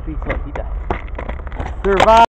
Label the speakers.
Speaker 1: piece. Look, he died. Survive.